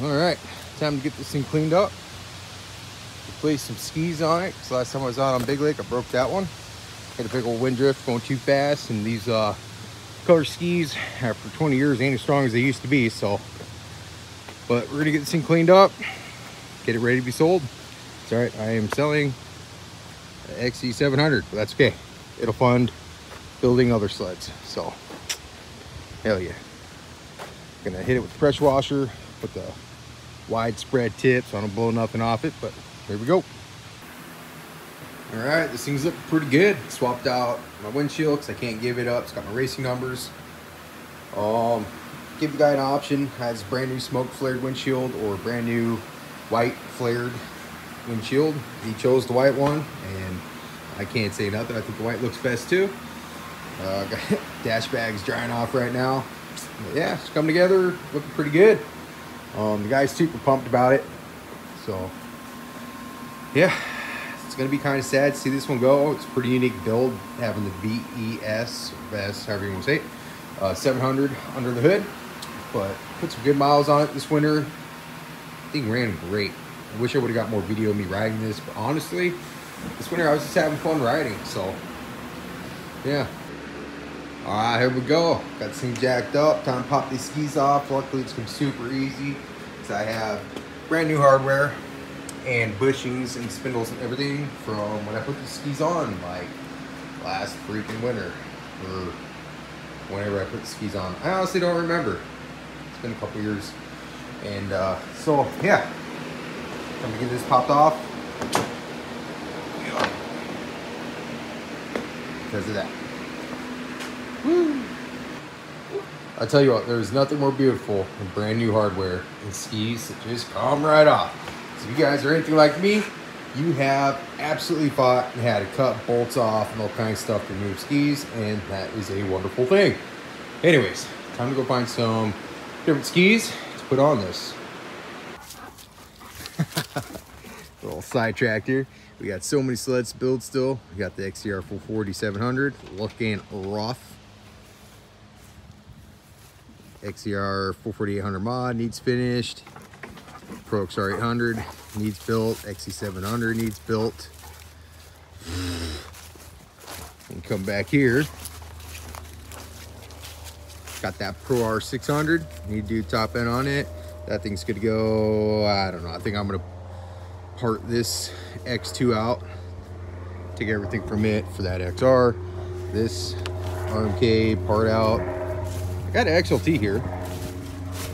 All right, time to get this thing cleaned up. Replace some skis on it, because last time I was out on Big Lake, I broke that one. Had a big old wind drift going too fast, and these uh, color skis after 20 years ain't as strong as they used to be, so. But we're gonna get this thing cleaned up, get it ready to be sold. It's all right, I am selling XC700, but that's okay. It'll fund building other sleds, so hell yeah. Gonna hit it with the pressure washer, with the widespread tip so I don't blow nothing off it, but here we go. All right, this thing's looking pretty good. Swapped out my windshield because I can't give it up. It's got my racing numbers. Um, give the guy an option. Has brand new smoke flared windshield or brand new white flared windshield. He chose the white one, and I can't say nothing. I think the white looks best too. Uh, dash bag's drying off right now. But yeah, it's coming together, looking pretty good. Um, the guy's super pumped about it. So, yeah, it's going to be kind of sad to see this one go. It's a pretty unique build, having the VES, VES, however you want to say it, uh, 700 under the hood. But put some good miles on it this winter. Thing ran great. I wish I would have got more video of me riding this, but honestly, this winter I was just having fun riding. So, yeah. All right, here we go. Got this thing jacked up. Time to pop these skis off. Luckily, it's been super easy because I have brand new hardware and bushings and spindles and everything from when I put the skis on, like last freaking winter or whenever I put the skis on. I honestly don't remember. It's been a couple years. And uh, so, yeah. Time to get this popped off. Because of that. I tell you what, there's nothing more beautiful than brand new hardware and skis that just come right off. So if you guys are anything like me, you have absolutely fought and had to cut bolts off and all kinds of stuff to move skis, and that is a wonderful thing. Anyways, time to go find some different skis to put on this. little sidetracked here. We got so many sleds to build still. We got the XCR 440 700 looking rough. XCR 44800 mod needs finished. Pro XR 800 needs built. XC700 needs built. And come back here. Got that Pro R600. Need to do top end on it. That thing's gonna go, I don't know. I think I'm gonna part this X2 out. Take everything from it for that XR. This RMK part out got an XLT here.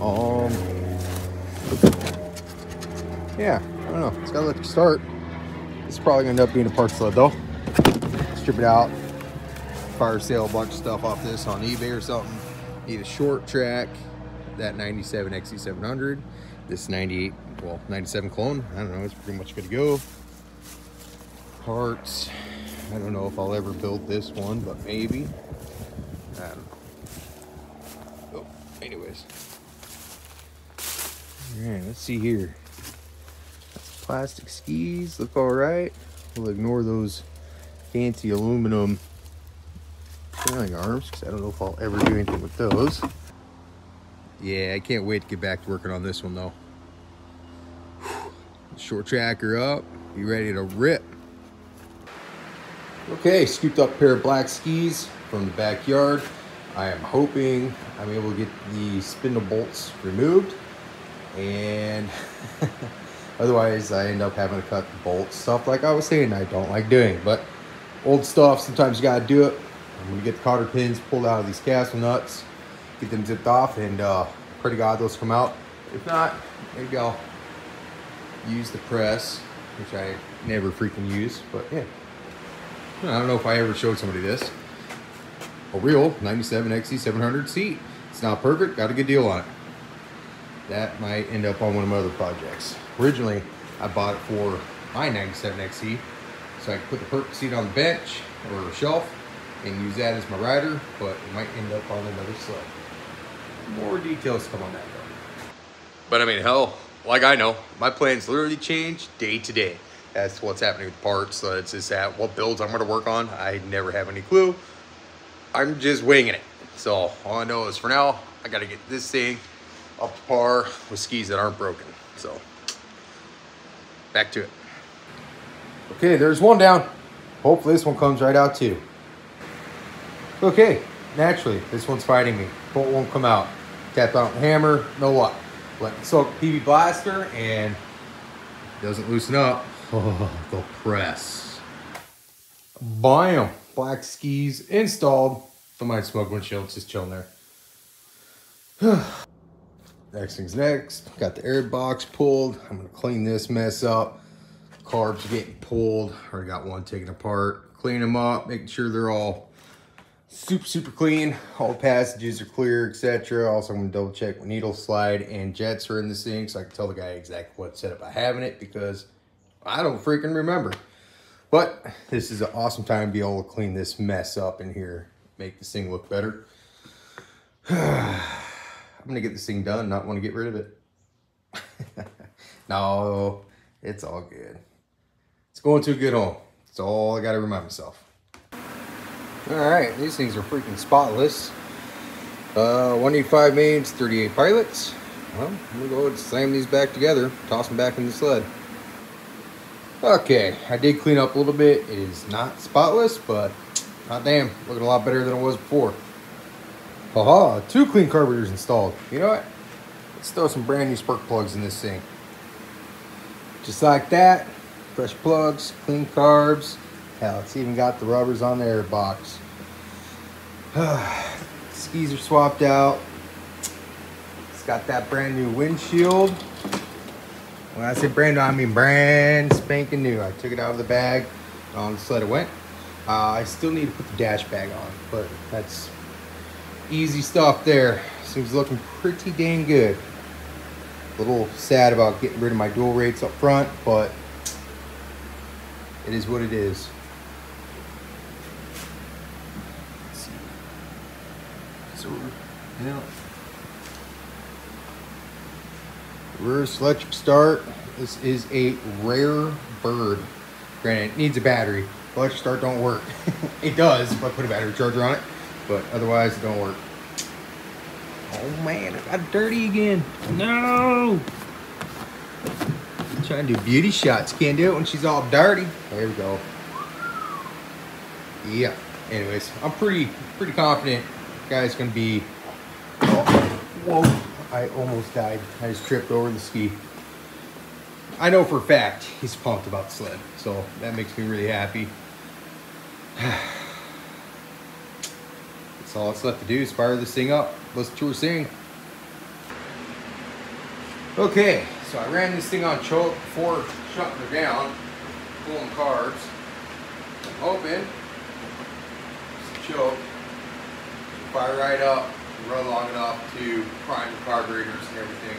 Um, yeah, I don't know. It's got let you start. It's probably going to end up being a park sled though. Strip it out. Fire sale a bunch of stuff off this on eBay or something. Need a short track. That 97 XC700. This 98, well, 97 clone. I don't know. It's pretty much to go. Parts. I don't know if I'll ever build this one, but maybe. I don't know anyways. All right, let's see here. That's plastic skis, look all right. We'll ignore those fancy aluminum trailing arms because I don't know if I'll ever do anything with those. Yeah, I can't wait to get back to working on this one though. Short tracker up, be ready to rip. Okay, scooped up pair of black skis from the backyard. I am hoping I'm able to get the spindle bolts removed and otherwise I end up having to cut the bolts stuff like I was saying I don't like doing but old stuff sometimes you gotta do it. I'm gonna get the cotter pins pulled out of these castle nuts get them zipped off and uh, pretty god those come out. If not maybe I'll use the press which I never freaking use but yeah. I don't know if I ever showed somebody this a real 97 XC700 seat. It's not perfect, got a good deal on it. That might end up on one of my other projects. Originally, I bought it for my 97 XC, so I could put the perfect seat on the bench or shelf and use that as my rider, but it might end up on another sled. More details come on that though. But I mean, hell, like I know, my plans literally change day to day to what's happening with parts. So it's just at what builds I'm gonna work on. I never have any clue. I'm just winging it. So all I know is for now, I gotta get this thing up to par with skis that aren't broken. So back to it. Okay, there's one down. Hopefully this one comes right out too. Okay, naturally, this one's fighting me. Bolt won't come out. Tap out hammer, no luck. Let the soak PB blaster and doesn't loosen up. Oh, the press. Bam! Black skis installed. Don't mind smoke windshield, it's just chilling there. next thing's next. Got the air box pulled. I'm gonna clean this mess up. Carbs getting pulled. Already got one taken apart. Clean them up, making sure they're all super, super clean. All passages are clear, etc. Also, I'm gonna double check my needle slide and jets are in the sink so I can tell the guy exactly what setup I have in it because I don't freaking remember. But this is an awesome time to be able to clean this mess up in here. Make this thing look better. I'm gonna get this thing done, not want to get rid of it. no, it's all good. It's going to a good home. That's all I gotta remind myself. All right, these things are freaking spotless. Uh, 185 mains, 38 pilots. Well, I'm gonna go ahead and slam these back together, toss them back in the sled. Okay, I did clean up a little bit. It is not spotless, but not damn, looking a lot better than it was before. Haha, two clean carburetors installed. You know what? Let's throw some brand new spark plugs in this thing. Just like that, fresh plugs, clean carbs, Hell, it's even got the rubbers on the air box. Skis are swapped out. It's got that brand new windshield. When I say brand new, I mean brand spanking new. I took it out of the bag on the sled it went. Uh, I still need to put the dash bag on, but that's easy stuff there. Seems looking pretty dang good. A little sad about getting rid of my dual rates up front, but it is what it is. So, Yeah. Reverse electric start. This is a rare bird. Granted, it needs a battery. Electric start don't work. it does if I put a battery charger on it, but otherwise it don't work. Oh man, it got dirty again. No! I'm trying to do beauty shots. Can't do it when she's all dirty. There we go. Yeah. Anyways, I'm pretty pretty confident guy's gonna be oh, Whoa, I almost died. I just tripped over the ski. I know for a fact he's pumped about sled, so that makes me really happy. That's all that's left to do is fire this thing up. Listen to her sing. Okay, so I ran this thing on choke before shutting her down, pulling carbs. I'm hoping choke, fire right up, run long enough to prime the carburetors and everything.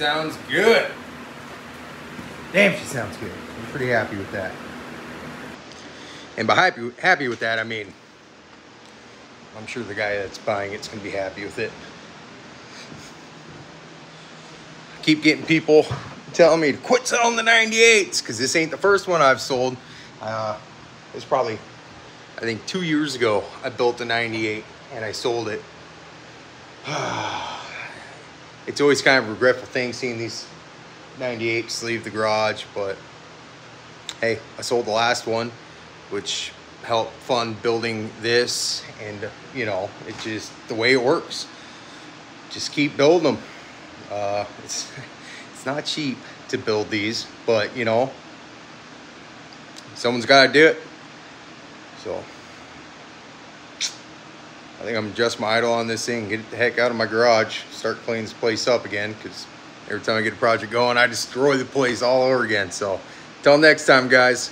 Sounds good. Damn, she sounds good. I'm pretty happy with that. And by happy, happy with that, I mean, I'm sure the guy that's buying it's going to be happy with it. keep getting people telling me to quit selling the 98s because this ain't the first one I've sold. Uh, it's probably, I think two years ago, I built a 98 and I sold it. it's always kind of a regretful thing seeing these 98s leave the garage, but hey, I sold the last one, which helped fund building this. And, you know, it's just the way it works. Just keep building them. Uh, it's, it's not cheap to build these, but, you know, someone's got to do it. So I think I'm adjust my idle on this thing, get the heck out of my garage, start cleaning this place up again because every time I get a project going, I destroy the place all over again. So until next time, guys.